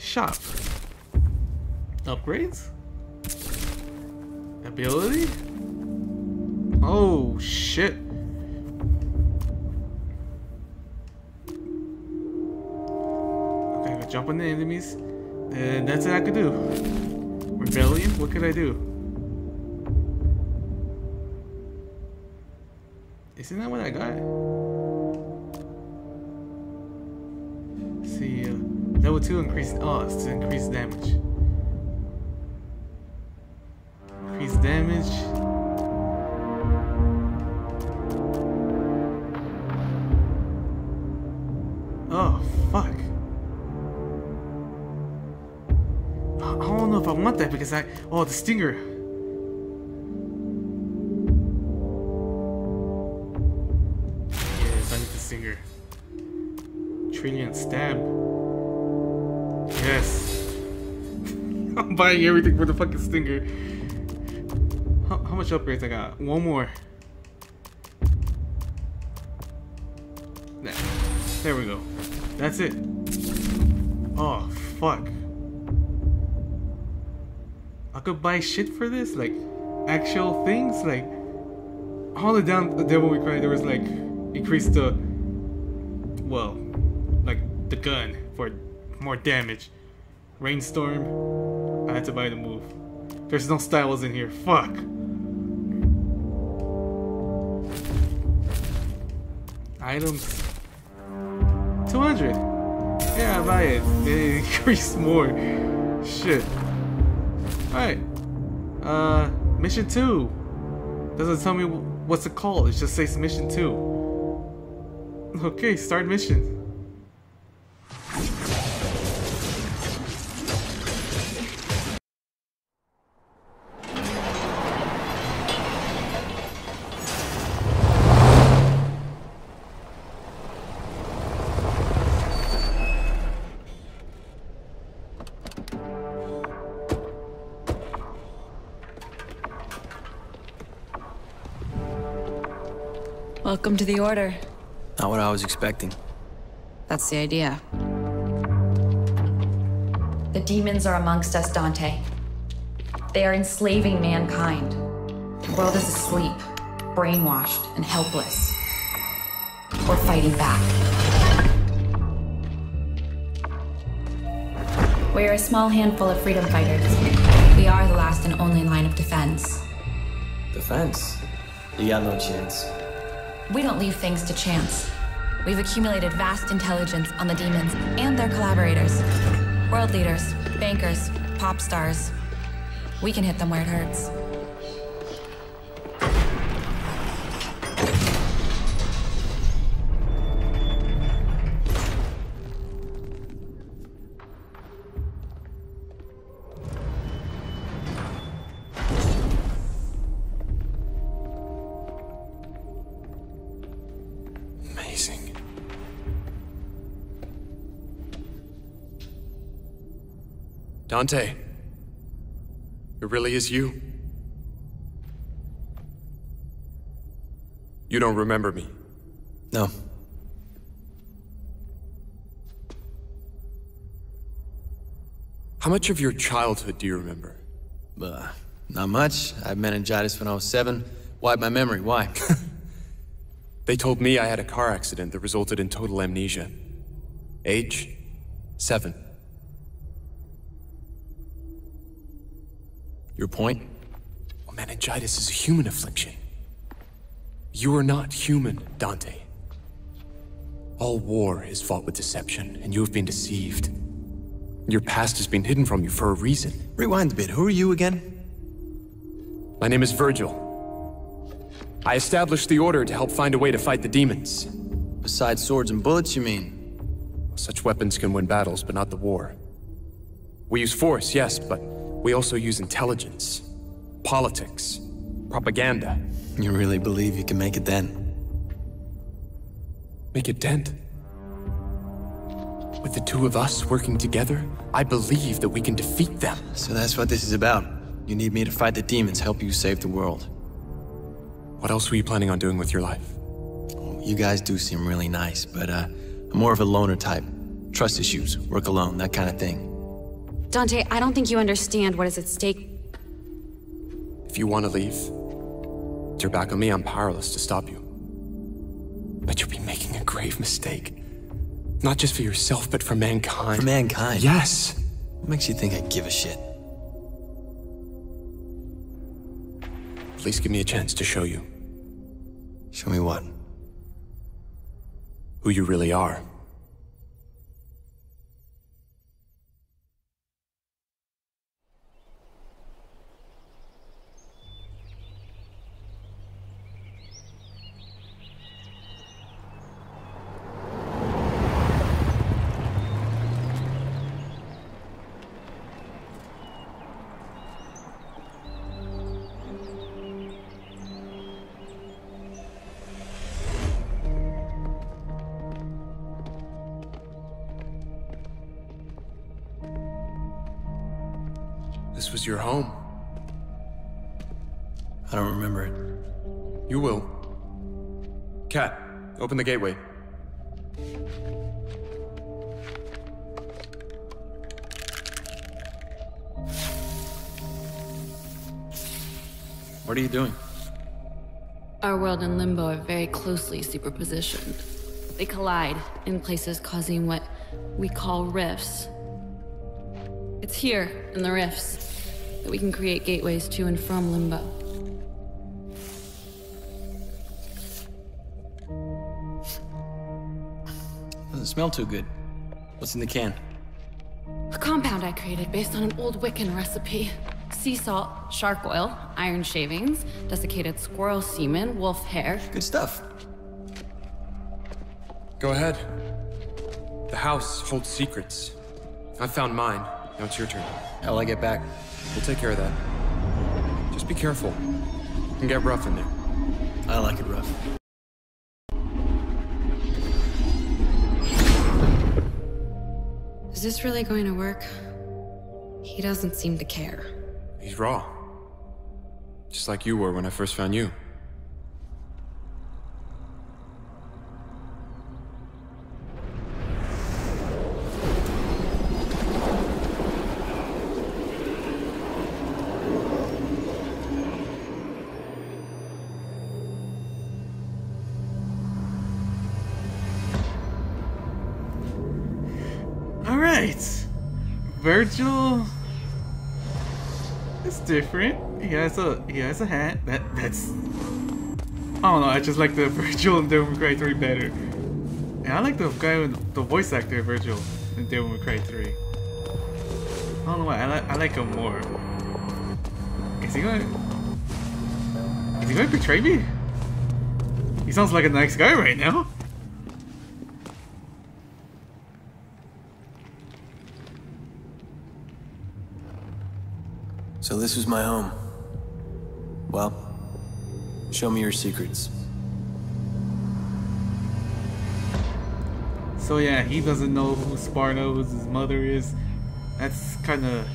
Shop. Upgrades? Ability? Oh, shit. Okay, I jump on the enemies. And that's what I could do. Rebellion? What could I do? Isn't that what I got? Level 2 increased. Oh, it's to increase damage. Increase damage. Oh, fuck. I don't know if I want that because I. Oh, the stinger. Yes, I need the stinger. Trillion stab. Buying everything for the fucking stinger. How, how much upgrades I got? One more. There. There we go. That's it. Oh, fuck. I could buy shit for this? Like, actual things? Like, all the down the Devil we Cry, there was like, increased the, well, like the gun for more damage. Rainstorm, I had to buy the move. There's no styles in here. Fuck. Items. 200. Yeah, I buy it. It increased more. Shit. Alright. Uh, mission 2. Doesn't tell me what's it called. It just says mission 2. Okay, start mission. Welcome to the Order. Not what I was expecting. That's the idea. The demons are amongst us, Dante. They are enslaving mankind. The world is asleep, brainwashed, and helpless. We're fighting back. We're a small handful of freedom fighters. We are the last and only line of defense. Defense? You got no chance. We don't leave things to chance. We've accumulated vast intelligence on the demons and their collaborators. World leaders, bankers, pop stars. We can hit them where it hurts. Dante. It really is you? You don't remember me? No. How much of your childhood do you remember? Uh, not much. I had meningitis when I was seven. Wiped my memory. Why? They told me I had a car accident that resulted in total amnesia. Age? Seven. Your point? Well, meningitis is a human affliction. You are not human, Dante. All war is fought with deception, and you have been deceived. Your past has been hidden from you for a reason. Rewind a bit. Who are you again? My name is Virgil. I established the Order to help find a way to fight the demons. Besides swords and bullets, you mean? Such weapons can win battles, but not the war. We use force, yes, but we also use intelligence, politics, propaganda. You really believe you can make a dent? Make a dent? With the two of us working together, I believe that we can defeat them. So that's what this is about. You need me to fight the demons, help you save the world. What else were you planning on doing with your life? Oh, you guys do seem really nice, but uh, I'm more of a loner type. Trust issues, work alone, that kind of thing. Dante, I don't think you understand what is at stake. If you want to leave, you're back on me, I'm powerless to stop you. But you'll be making a grave mistake. Not just for yourself, but for mankind. For mankind? Yes! What makes you think I give a shit? Please give me a chance to show you Show me what? who you really are. Open the gateway. What are you doing? Our world and Limbo are very closely superpositioned. They collide in places causing what we call rifts. It's here, in the rifts, that we can create gateways to and from Limbo. Smell too good. What's in the can? A compound I created based on an old Wiccan recipe. Sea salt, shark oil, iron shavings, desiccated squirrel semen, wolf hair. Good stuff. Go ahead. The house holds secrets. I found mine. Now it's your turn. How'll I get back? We'll take care of that. Just be careful. It can get rough in there. I like it rough. Is this really going to work? He doesn't seem to care. He's raw. Just like you were when I first found you. He has a he has a hat. That that's I don't know, I just like the Virgil in Devil May Cry 3 better. And I like the guy with the voice actor Virgil in Devil May Cry 3. I don't know why, I like I like him more. Is he gonna Is he gonna betray me? He sounds like a nice guy right now. So this was my home. Well, show me your secrets. So yeah, he doesn't know who Sparno, who his mother is. That's kind of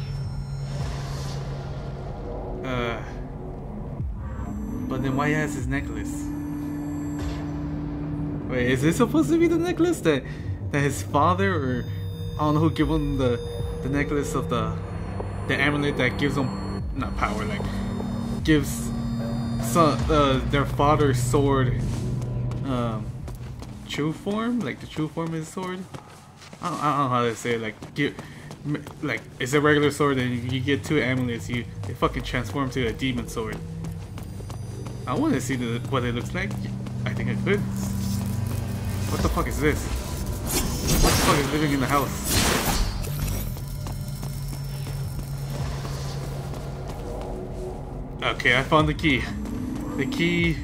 uh. But then why has his necklace? Wait, is this supposed to be the necklace that that his father or I don't know who gave him the the necklace of the the amulet that gives him not power like gives some uh, their father's sword um true form? Like the true form his sword? I don't, I don't know how to say it. Like give like it's a regular sword and you, get two amulets you it fucking transform to a demon sword. I want to see the, what it looks like. I think I could. What the fuck is this? What the fuck is living in the house Okay, I found the key. The key.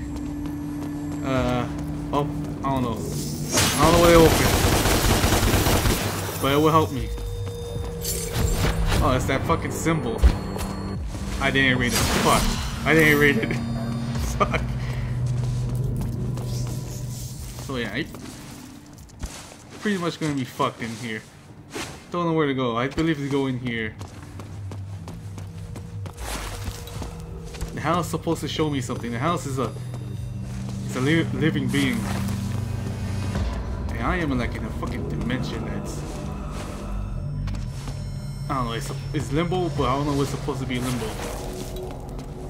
Uh. Oh, I don't know. I don't know what it opens. But it will help me. Oh, it's that fucking symbol. I didn't read it. Fuck. I didn't read it. Fuck. So yeah, I pretty much gonna be fucked in here. Don't know where to go. I believe to go in here. The house is supposed to show me something. The house is a it's a li living being. And I am like in a fucking dimension that's I don't know. It's, it's limbo, but I don't know what's supposed to be limbo.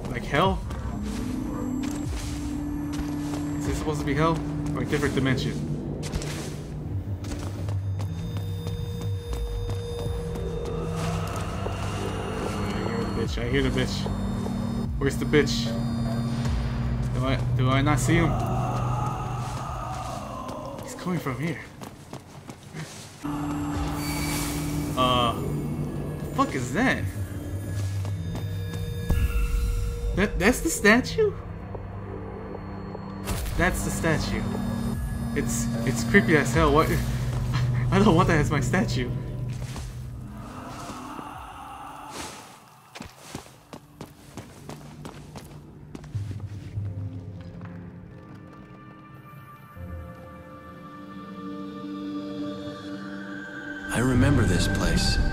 Like hell? Is this supposed to be hell? Or a different dimension? Oh my bitch, I hear the bitch. I hear the bitch. Where's the bitch? Do I do I not see him? He's coming from here. Uh, fuck is that? That that's the statue. That's the statue. It's it's creepy as hell. What? I don't want that as my statue. I remember this place.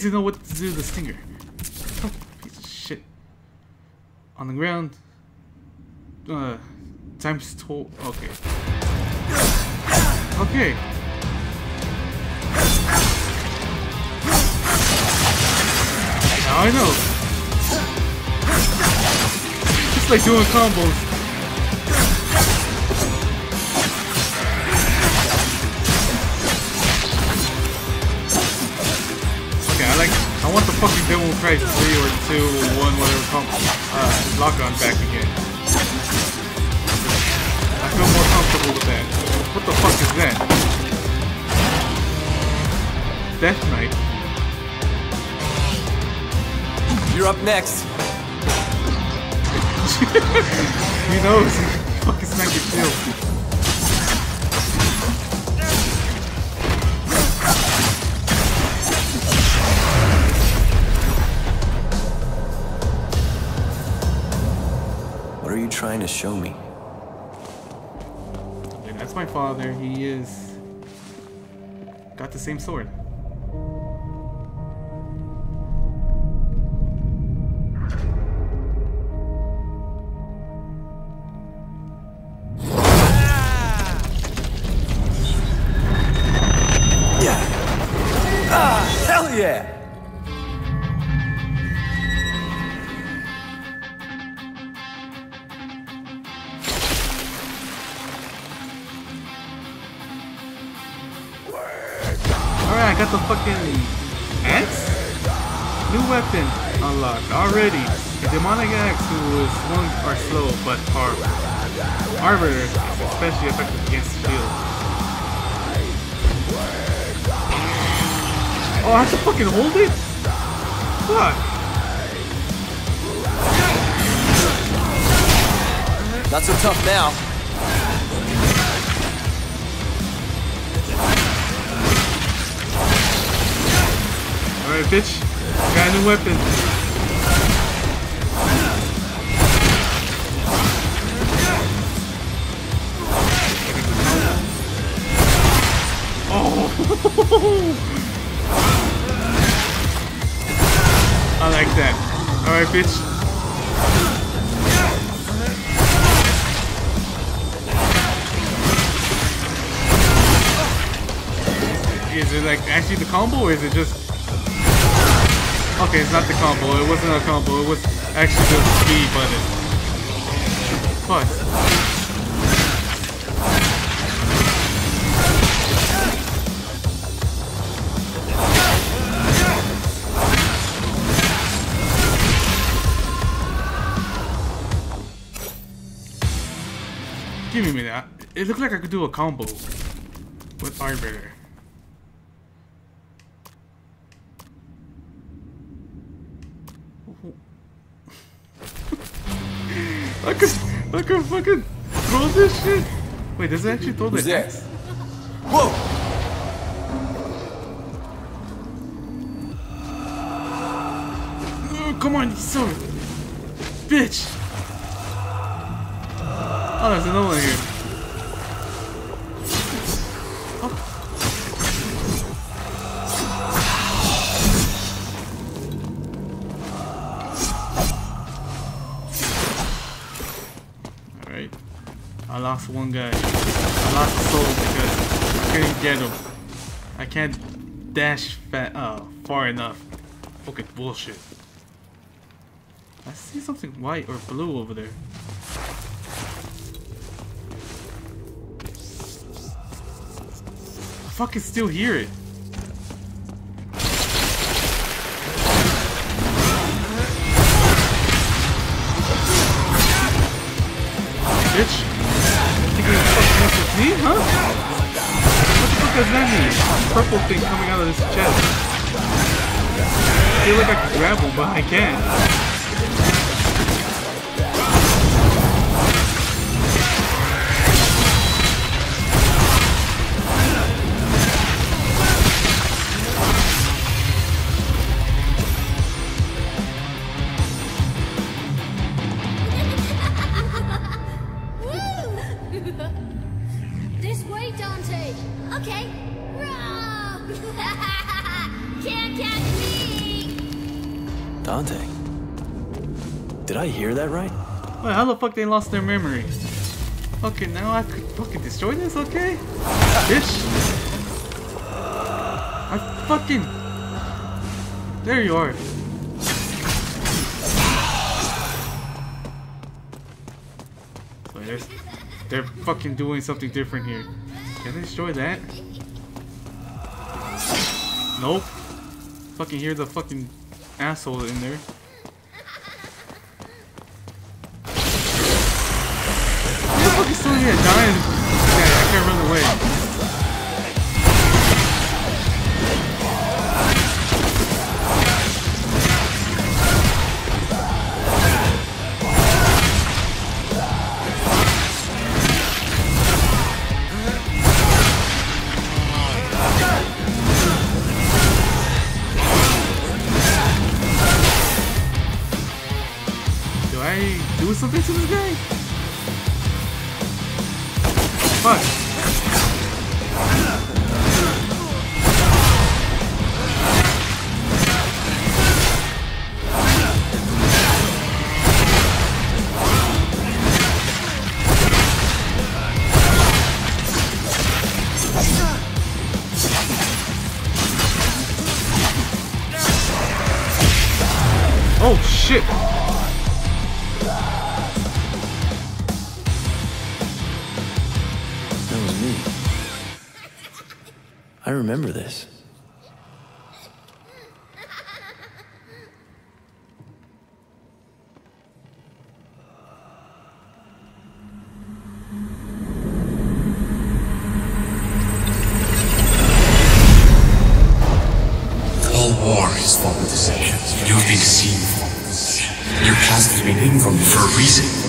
Need to know what to do with the stinger. Fuck, piece of shit. On the ground. Uh, times told. Okay. Okay. Now I know. It's like doing combos. I want the fucking Devil May Cry 3 or 2 or 1, whatever, comp, uh, lock on back again. I feel more comfortable with that. What the fuck is that? Death Knight. You're up next. He knows. fucking smack your shield. Trying to show me? That's my father. He is. Got the same sword. Demonic axe who is swung or slow, but are arbiter is especially effective against shield. Oh, I have to fucking hold it? Fuck. Not so tough now. Alright, bitch. Got a new weapon. I like that. Alright, bitch. Is it like actually the combo or is it just Okay, it's not the combo. It wasn't a combo. It was actually just the B button. Fuck. A minute. I- It looked like I could do a combo with Iron Arbiter. I could, I could fucking throw this shit. Wait, does it actually throw the there? axe? Whoa! Oh, come on, you son of a bitch! Oh, there's another one here. Alright. I lost one guy. I lost a soul because I couldn't get him. I can't dash uh, far enough. Fucking bullshit. I see something white or blue over there. Fucking still hear it. Bitch. Think you're fucking mess with me, huh? What the fuck does that mean? Purple thing coming out of this chest. I feel like I can grab him, but I can't. I hear that right? Wait, how the fuck they lost their memory? Okay, now I could fucking destroy this, okay? Bitch! I fucking... There you are. There's... They're fucking doing something different here. Can they destroy that? Nope. Fucking hear the fucking asshole in there. Who the fuck remember this. You have been deceived. Your past has been hidden from you for a reason.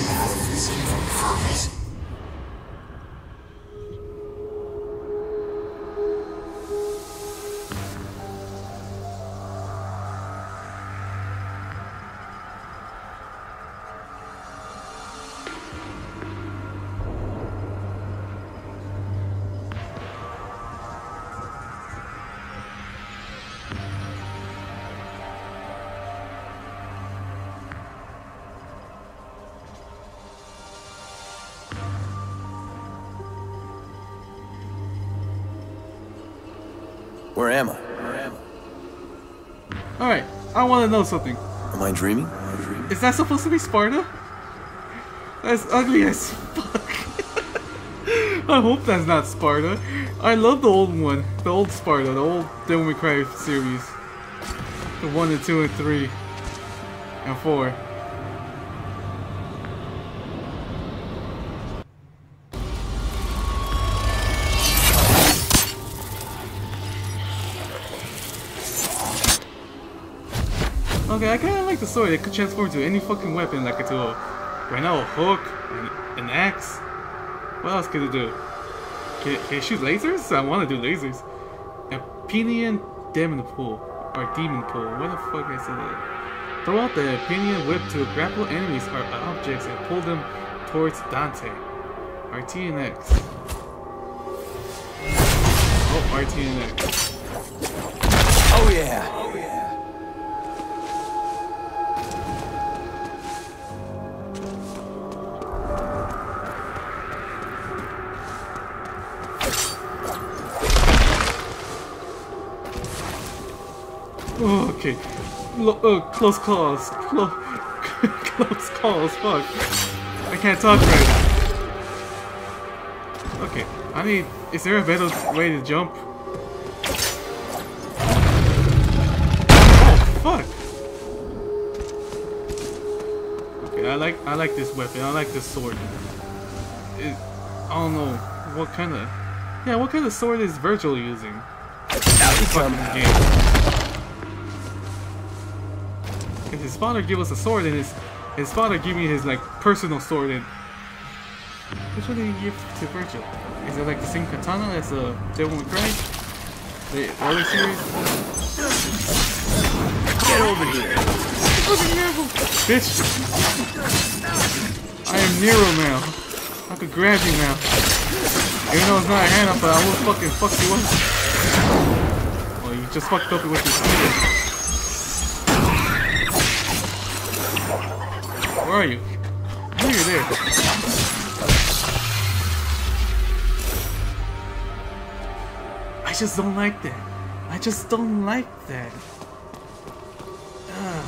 Want to know something. Am I dreaming? Is that supposed to be Sparda? That's ugly as fuck. I hope that's not Sparda. I love the old one. The old Sparda, the old Devil May Cry series. The 1 and 2 and 3 and 4. Okay, I kinda like the sword. It could transform to any fucking weapon, like to a, right now a hook, an, an axe. What else could it do? Can it, can it shoot lasers? I want to do lasers. A Pinion Demon Pool, or Demon Pool. What the fuck is it? Throw out the Pinion Whip to grapple enemies or objects and pull them towards Dante. RT and X. Oh, RT and X. Oh yeah. Okay. Lo uh, close calls. Clo close calls. Fuck. I can't talk right now. Okay. I need. Is there a better way to jump? Oh fuck. Okay. I like. I like this weapon. I like this sword. It, I don't know what kind of. Yeah. What kind of sword is Virgil using? Fucking game. His father gave us a sword and his his father gave me his like personal sword and which one did he give to Virgil? Is it like the same katana as the Devil May Cry? The early series? Get over here. Bitch! I am Nero now. I could grab you now. Even though it's not a hand up, but I will fucking fuck you up. Well, you just fucked up with your spear. Where are you? I know you're there. I just don't like that. I just don't like that. Ah.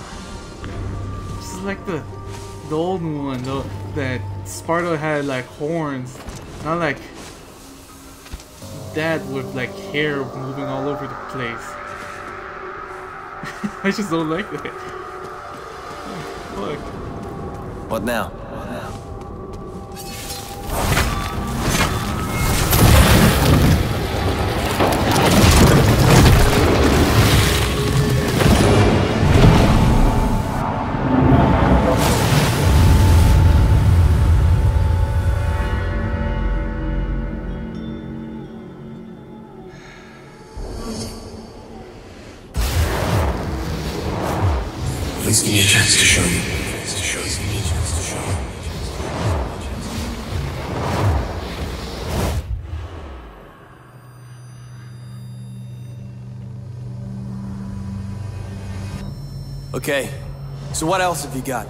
Ugh. is like the the old one, the that Sparda had like horns, not like that with like hair moving all over the place. I just don't like that. What now? Please give me a chance to show you. Okay. So what else have you got?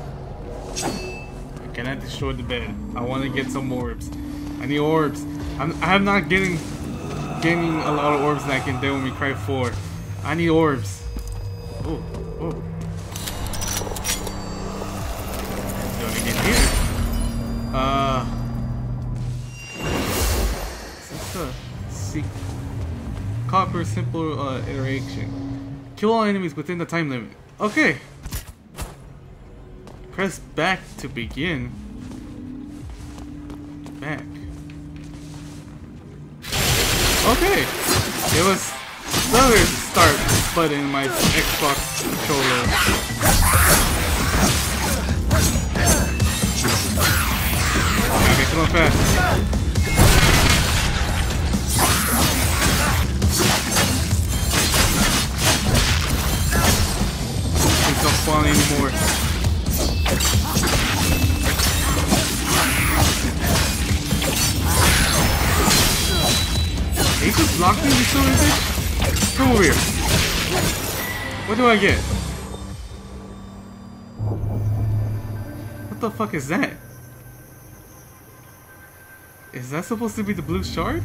I cannot destroy the bed. I want to get some orbs. I need orbs. I'm, I'm not getting getting a lot of orbs like in Devil May Cry 4. I need orbs. Oh, oh. To get here. Uh. Is this a seek copper simple uh, iteration? Kill all enemies within the time limit. Okay. Press back to begin. Back. Okay. It was the other start button in my Xbox controller. Okay, come on fast. Spawn anymore. Just blocked me, silly bitch? Come over here. What do I get? What the fuck is that? Is that supposed to be the blue shard?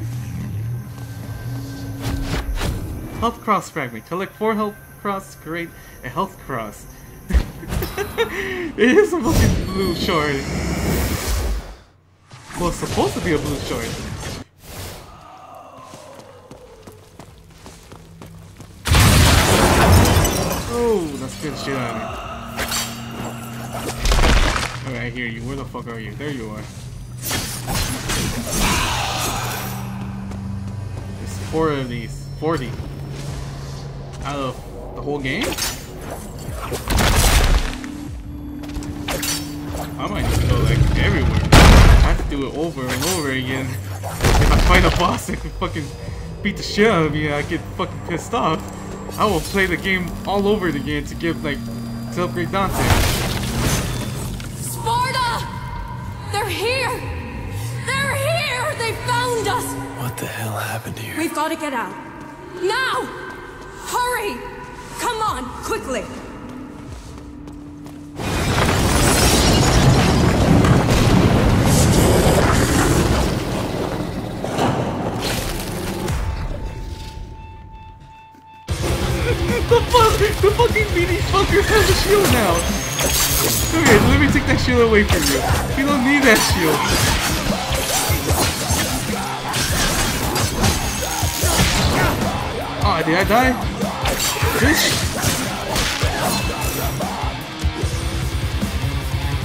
Health cross fragment. Collect four health cross, create a health cross. It is supposed to be blue shard. Well, it's supposed to be a blue shard. Oh, that's good shit me. Okay, I hear you. Where the fuck are you? There you are. There's four of these. 40. Out of the whole game? I might just go like everywhere. I have to do it over and over again. If I find a boss that can fucking beat the shit out of me, I get fucking pissed off. I will play the game all over again to get like to upgrade Dante. Sparda! They're here! They're here! They found us! What the hell happened here? We've got to get out. Now! Hurry! Come on, quickly! Fucking meaty fucker has a shield now. Okay, let me take that shield away from you. You don't need that shield. Oh, did I die? Bitch.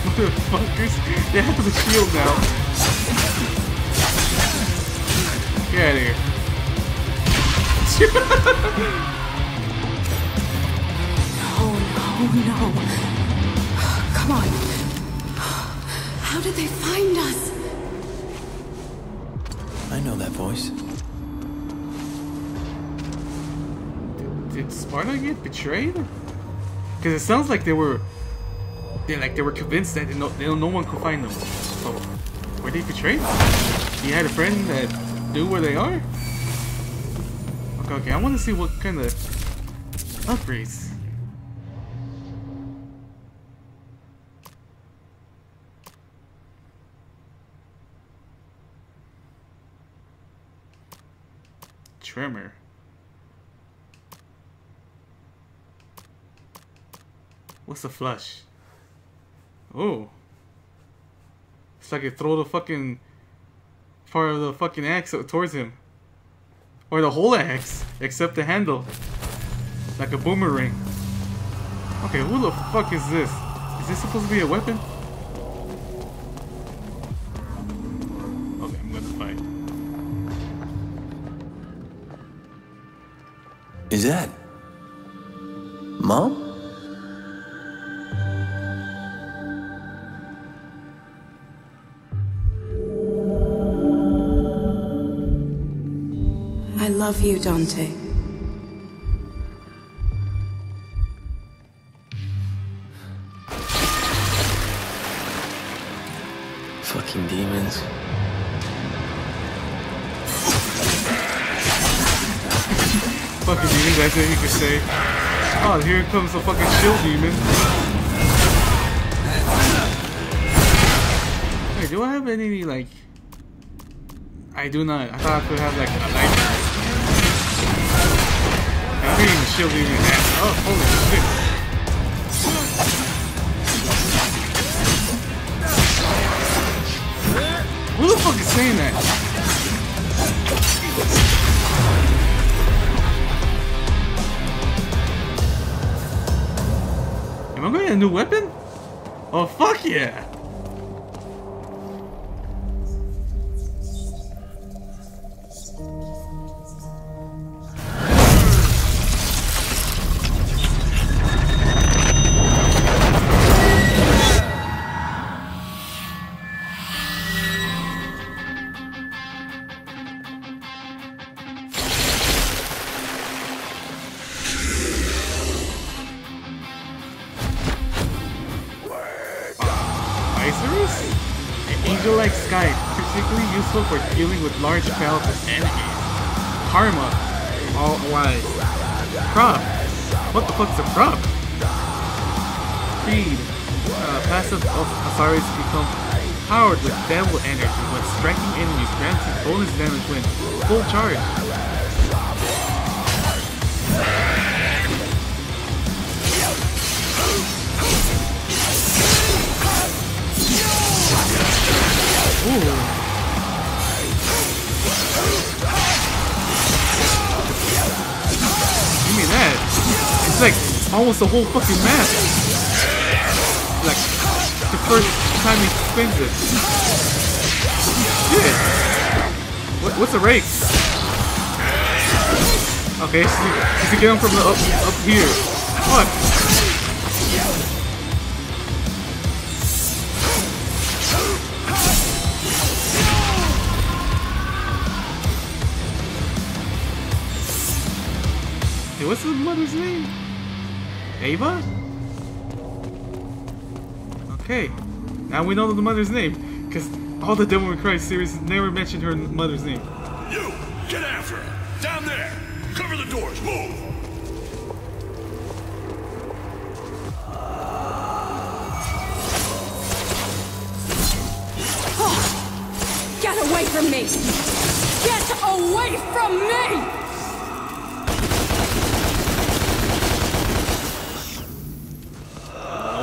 Motherfuckers. They have the shield now. Get out of here. Oh no. Come on. How did they find us? I know that voice. Did Sparda get betrayed? Because it sounds like they were, they like they were convinced that no, they, no one could find them. So, were they betrayed? He had a friend that knew where they are. Okay, okay. I want to see what kind of upgrades. Tremor. What's the flush? Oh. It's like it throw the fucking part of the fucking axe towards him. Or the whole axe, except the handle. Like a boomerang. Okay, who the fuck is this? Is this supposed to be a weapon? Is that... Mom? I love you, Dante. Say. Oh, here comes the fucking shield demon. Wait, do I have any, like... I do not. I thought I could have, like, a light. I'm getting shield demon. Oh, holy shit. Who the fuck is saying that? Am I going to get a new weapon? Oh, fuck yeah! Large crowds of enemies. Karma. All wise. Prop. What the fuck's a prop? Creed. Uh, passive of Osiris become powered with devil energy when striking enemies granting bonus damage when full charge. Ooh. Give me that. It's like almost the whole fucking map. Like the first time he spins it. Shit. What, what's a rake? Okay, so you can get him from the up, up here. Fuck. Dante, what's the mother's name? Ava? Okay. Now we know the mother's name. Because all the Devil May Cry series never mentioned her mother's name.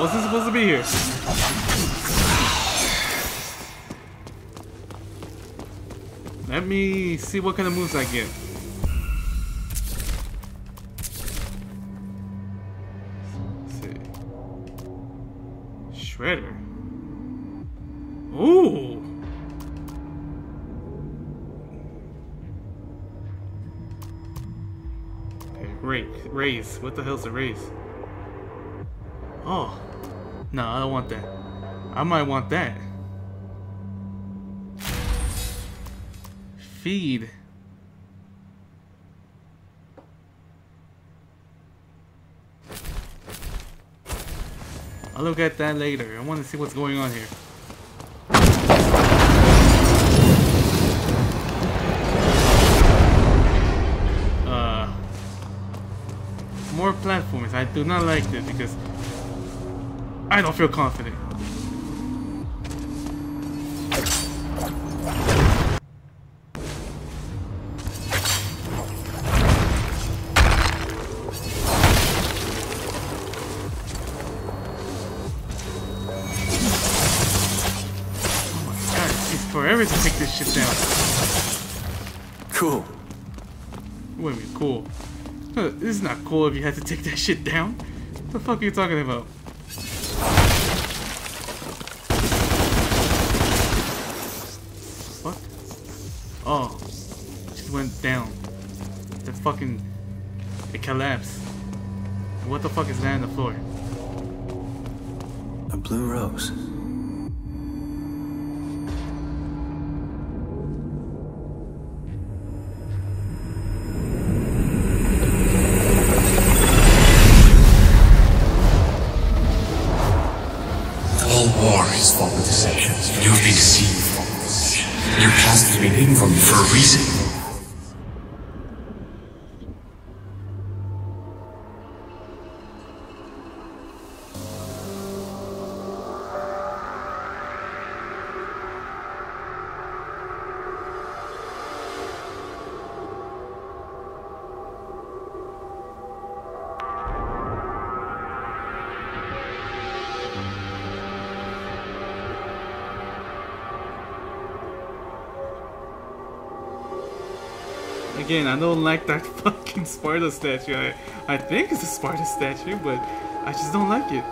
Wasn't supposed to be here. Let me see what kind of moves I get. Shredder. Ooh. Okay, Ray, raise. What the hell's a raise? Oh. No, I don't want that. I might want that. Feed. I'll look at that later. I want to see what's going on here. Uh, more platforms. I do not like this because I don't feel confident. Oh my god, it takes forever to take this shit down. Cool. Wait a minute, cool. This is not cool if you had to take that shit down. What the fuck are you talking about? Oh. Just went down. The fucking... It collapsed. What the fuck is that on the floor? A blue rose. I don't like that fucking Sparda statue. I, I think it's a Sparda statue, but I just don't like it.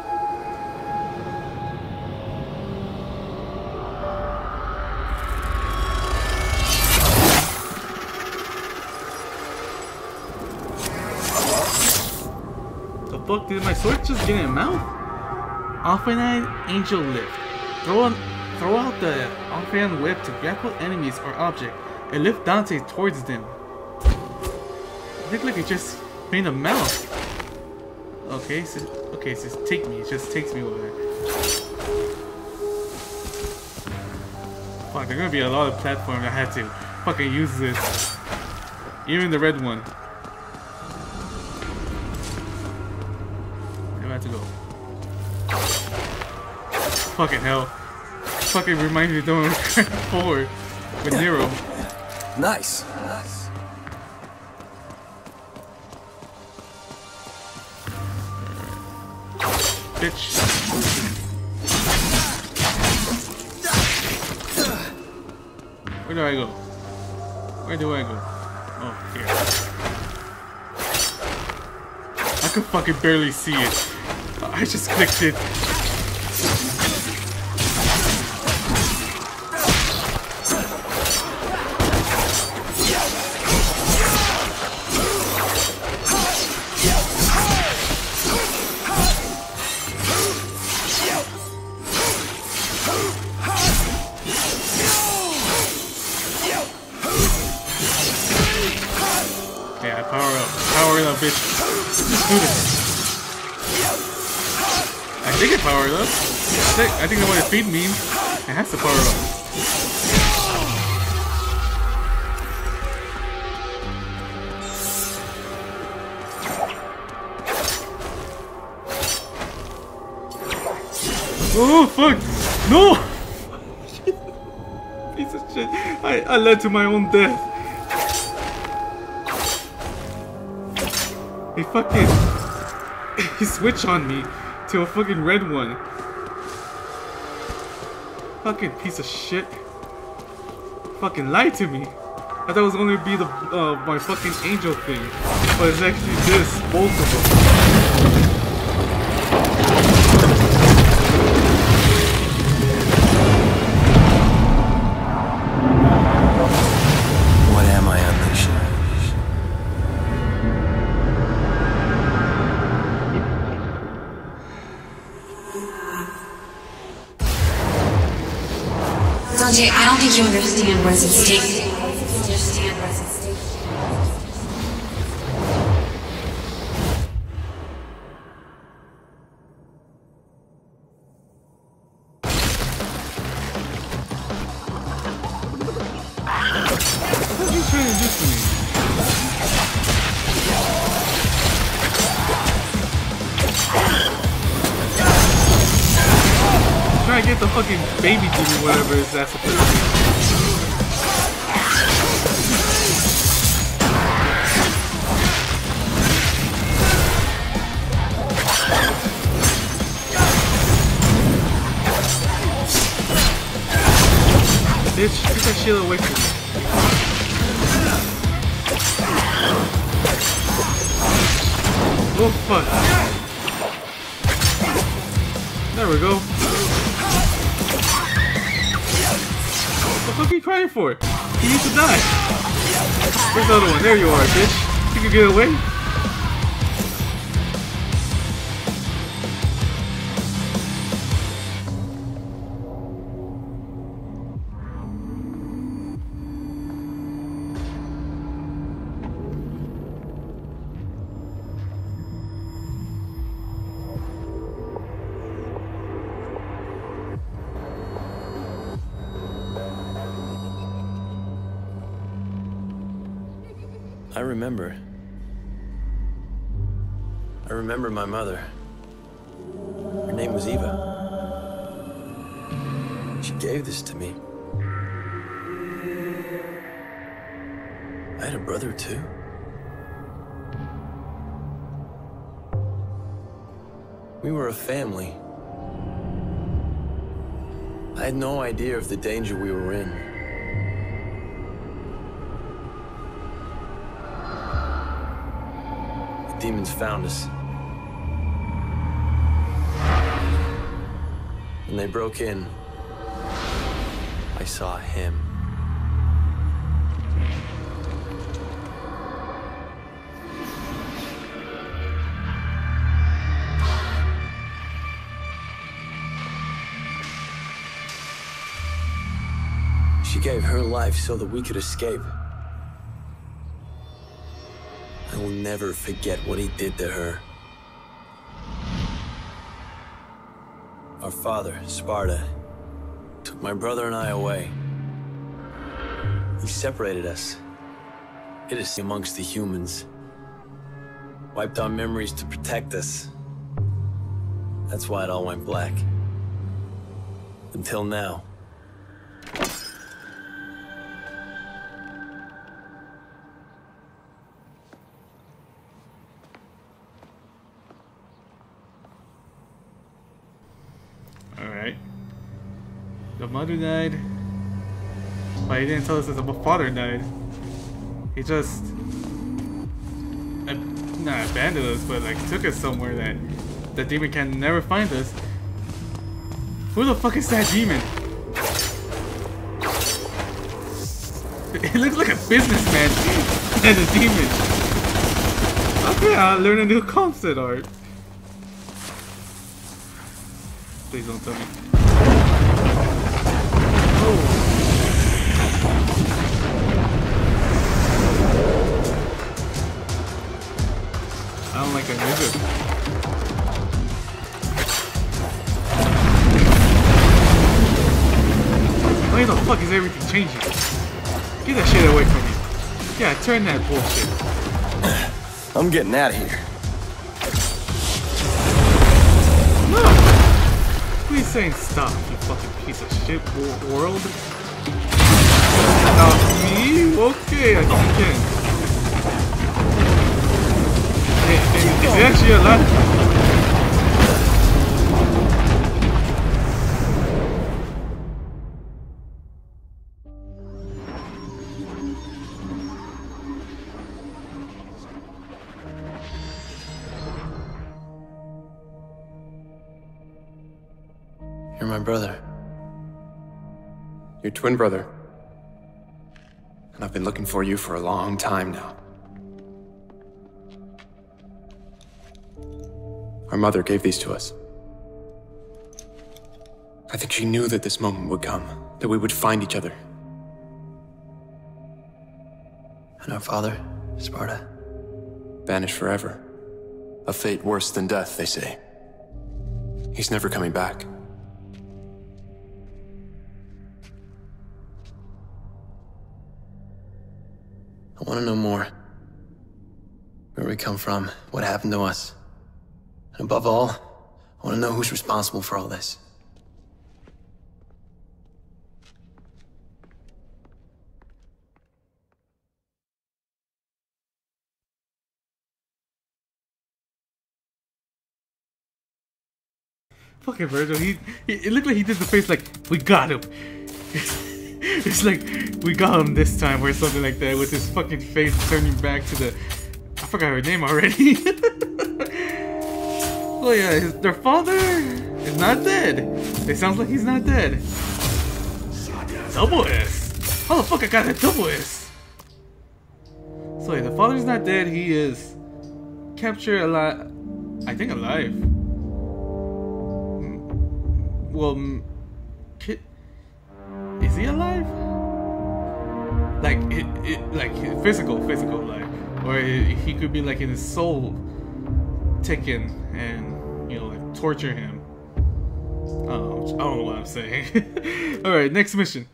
The fuck did my sword just get in a mouth? Offhand Angel Lift. Throw, on, throw out the offhand whip to grapple enemies or object and lift Dante towards them. It looked like it just made a mouth. Okay, so okay, so just take me. It just takes me over there. Fuck, there's gonna be a lot of platforms I have to fucking use this. Even the red one. Where do I have to go? Fucking hell. Fucking reminds me of Cry 4 with Nero. Nice. Bitch. Where do I go? Where do I go? Oh, here. I could fucking barely see it. I just clicked it. Feed means it has to power up. Oh fuck! No! Piece of shit. I, I led to my own death. He fucking he switched on me to a fucking red one. Fucking piece of shit. Fucking lied to me. I thought it was only be the uh, my fucking angel thing, but it's actually this, both of I don't think you understand what's at stake. I remember. I remember my mother. Her name was Eva. She gave this to me. I had a brother too. We were a family. I had no idea of the danger we were in. Demons found us. When they broke in, I saw him. She gave her life so that we could escape. Will never forget what he did to her. Our father, Sparda, took my brother and I away. He separated us, hid us amongst the humans, wiped our memories to protect us. That's why it all went black. Until now. Mother died. But he didn't tell us that the father died. He just... Not abandoned us, but like took us somewhere that the demon can never find us. Who the fuck is that demon? It looks like a businessman and a demon. Okay, I'll learn a new concept art. Please don't tell me. I don't like that. Why the fuck is everything changing? Get that shit away from me. Yeah, turn that bullshit. I'm getting out of here. No! Please saying stop, you fucking piece of shit world. Not me? Okay, I think you can. Actually? You're my brother. Your twin brother. And I've been looking for you for a long time now. Our mother gave these to us. I think she knew that this moment would come, that we would find each other. And our father, Sparda. Banished forever. A fate worse than death, they say. He's never coming back. I want to know more. Where we come from, what happened to us. And above all, I want to know who's responsible for all this. Fucking Vergil, he, he it looked like he did the face like, we got him. it's like, we got him this time or something like that with his fucking face turning back to the, I forgot her name already. oh yeah, his, their father is not dead. It sounds like he's not dead. Double S? How the fuck I got a double S? So yeah, the father's not dead, he is captured alive, I think alive. Well, m- ki- is he alive? Like it, it, like physical, physical life, or he he could be like in his soul taken and like torture him. Oh, I don't know what I'm saying. All right, next mission.